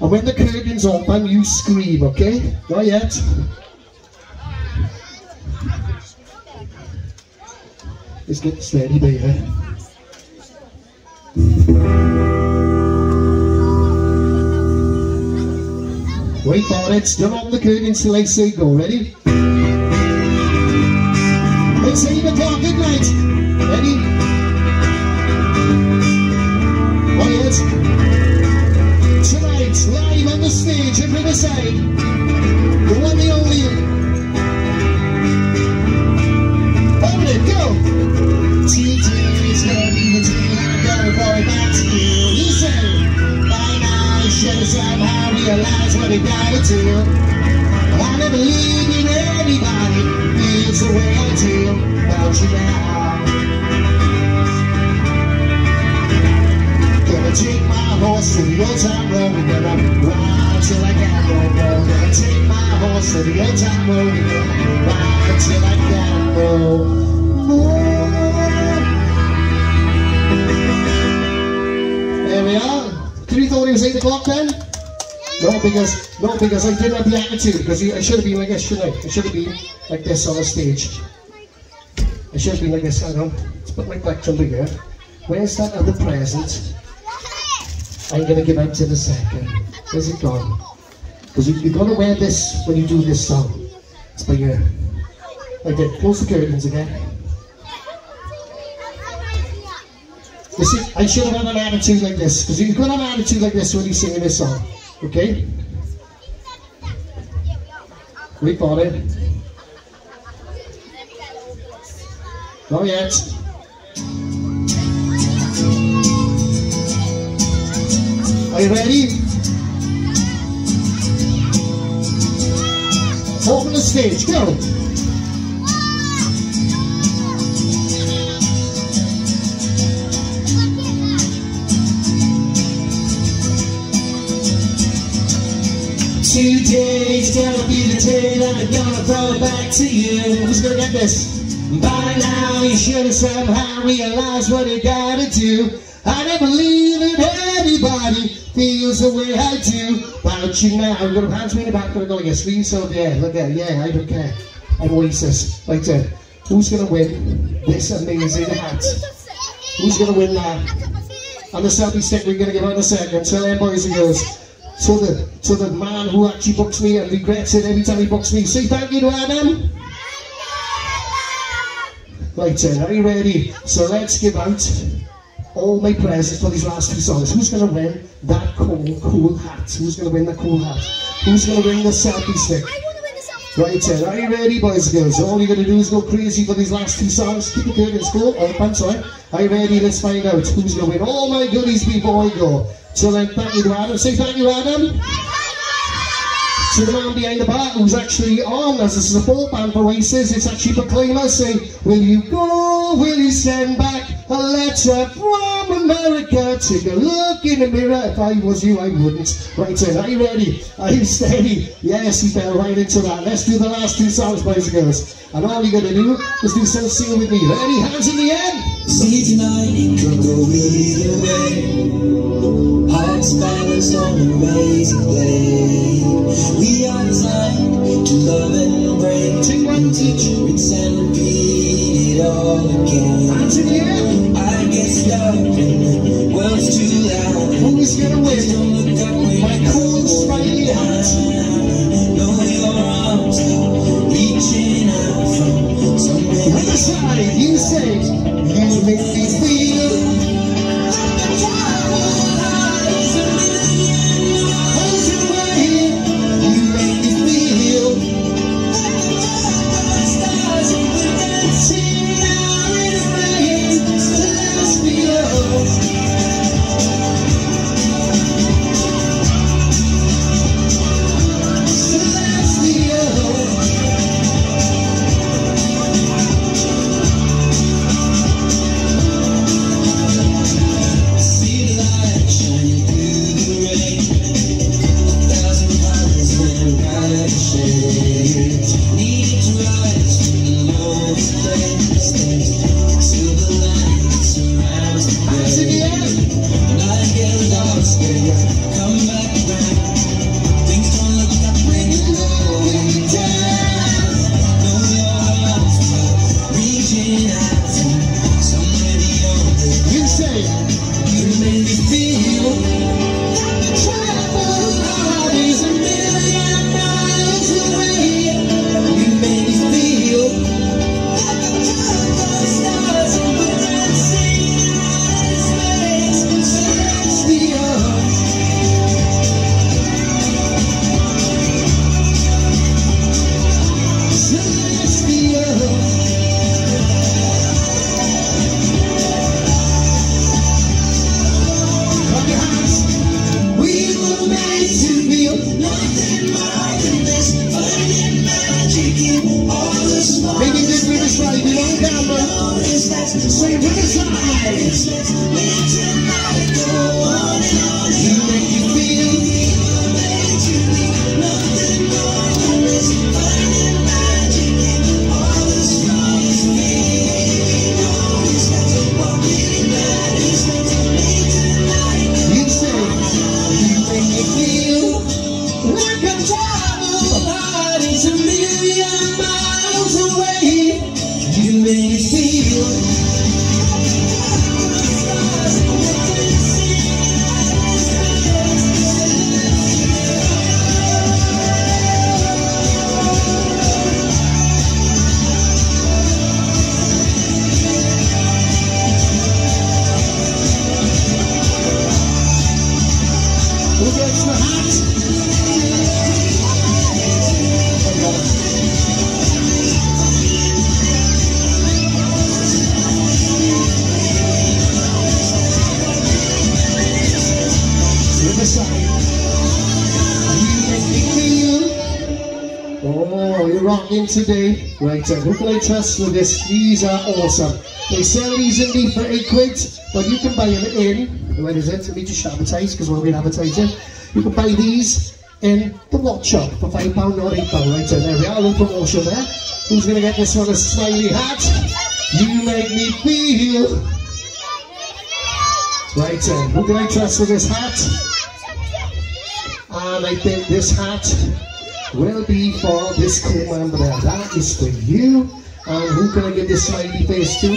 And when the curtains open, you scream, okay? Not yet. Let's get steady, baby. Wait for it, still on the curtains till I say go. Ready? It's 8 o'clock at night. Ready? At The one, the only. It, go! TJ's gonna be the. I'm gonna go back to you. You say, by now you should have realized what you gotta do. I never in anybody the way I about you now. Gonna take my horse to the old town road. Gonna ride till I can't no more. Gonna take my horse to the old town road. Gonna ride till I can't no more. There we are. Did you thought it was 8 o'clock then? No, because no, because I didn't have the attitude. Because I should have been like this, shouldn't I? I should have been like this on the stage. I should have been like this. Hang on. Let's put my back under here. Where's that other present? I'm gonna give out to the second. Where's it gone? Because you, you're gonna wear this when you do this song. It's by your. That. Close the curtains again. You see, I should have had an attitude like this. Because you've got to have an attitude like this when you're singing this song. Okay? Wait for it. Not yet. Are you ready? Open the stage, go! Today's gonna be the day that I'm gonna throw it back to you. Who's gonna get this? By now you should have somehow realized what you gotta do. I didn't believe that anybody feels the way I do about you now. I'm gonna hands me in the back, gonna go like. Sleeves so there, look at yeah, I don't care. I'm Oasis. Right there. Who's gonna win this amazing hat? Who's gonna win that? And the selfie stick we're gonna give out in a second. Tell them boys and girls. To the to the man who actually books me and regrets it every time he books me. Say thank you to Adam. Right then, are you ready? So let's give out all my presents for these last two songs. Who's gonna win that cool, cool hat? Who's gonna win the cool hat? Who's gonna win the selfie stick? Right then, are you ready boys and girls? All you're gonna do is go crazy for these last two songs. Keep the curtains cool. Oh, I'm sorry. Are you ready? Let's find out who's gonna win all my goodies before I go. So then, thank you to Adam. Say thank you, Adam. To the man behind the bar who's actually on as this is a support band for Oasis, it's actually Proclaimer saying, Will you go, will you send back a letter from America? Take a look in the mirror. If I was you, I wouldn't. Right then, are you ready? Are you steady? Yes, he fell right into that. Let's do the last two songs, boys and girls. And all you're gonna do is do some singing with me. Ready? Hands in the air. See tonight, it could go either way. Hearts balanced on a razor blade. We Right. You're today. Right uh, can I trust with this? These are awesome. They sell these in me for 8 quid, but you can buy them in. When is eh, it? Let me just advertise because we're advertise it. You can buy these in the watch shop for £5 or £8. Right then, there we are, a little promotion there. Who's going to get this one? A smiley hat. You make me feel. Right then, who can I trust with this hat? And I think this hat will be for this member there. That is for you. And who can I give this smiley face to?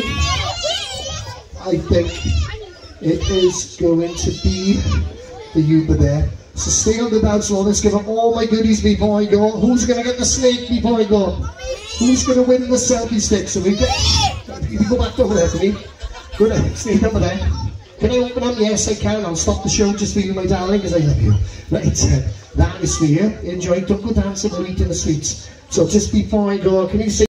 I think it is going to be the but there. So stay on the dance floor. Let's give up all my goodies before I go. Who's going to get the snake before I go? Who's going to win the selfie stick? So we get... You go back over eh? there for me. Good. Stay over there. Can I open up? Yes, I can. I'll stop the show just for you, my darling, because I love you. Right, uh, that is for you. Enjoy. Don't go dancing or eating the sweets. So just before I go, can you say